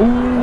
Ooh.